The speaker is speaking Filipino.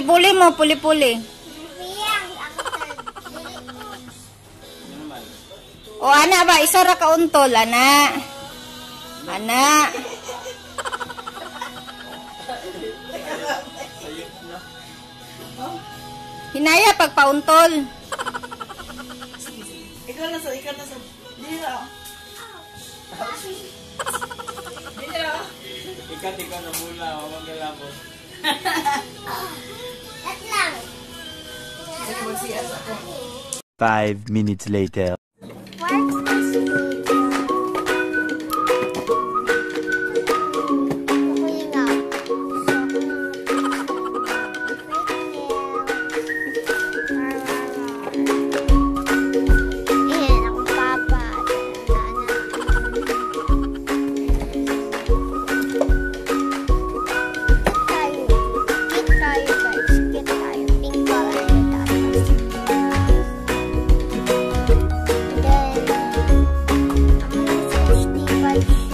Puli-puli mo, puli-puli. O ana ba, isa ra ka untol, ana. Ana. Hinaya pagpauntol. Ikaw na sa, ikaw na sa. Dira. Dira. Ikat ikaw na mula, huwag galapos. Five minutes later. What? life.